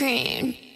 cream.